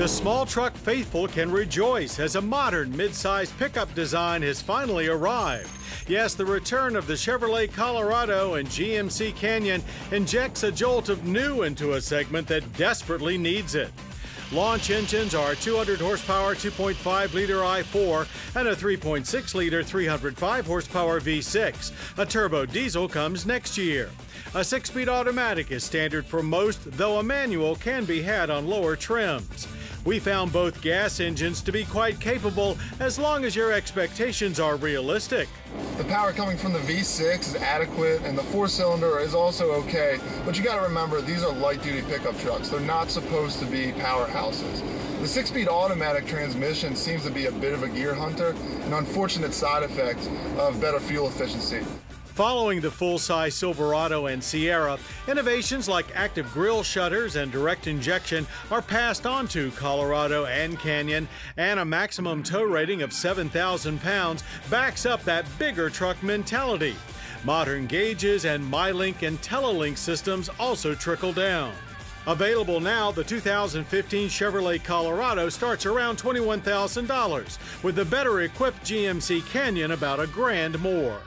The small truck faithful can rejoice as a modern mid-size pickup design has finally arrived. Yes, the return of the Chevrolet Colorado and GMC Canyon injects a jolt of new into a segment that desperately needs it. Launch engines are 200 horsepower 2.5 liter i4 and a 3.6 liter 305 horsepower V6. A turbo diesel comes next year. A six speed automatic is standard for most, though a manual can be had on lower trims. We found both gas engines to be quite capable as long as your expectations are realistic. The power coming from the V6 is adequate and the four cylinder is also okay, but you gotta remember these are light duty pickup trucks. They're not supposed to be powerhouses. The six speed automatic transmission seems to be a bit of a gear hunter, an unfortunate side effect of better fuel efficiency. Following the full-size Silverado and Sierra, innovations like active grille shutters and direct injection are passed on to Colorado and Canyon, and a maximum tow rating of 7,000 pounds backs up that bigger truck mentality. Modern gauges and MyLink and IntelliLink systems also trickle down. Available now, the 2015 Chevrolet Colorado starts around $21,000, with the better equipped GMC Canyon about a grand more.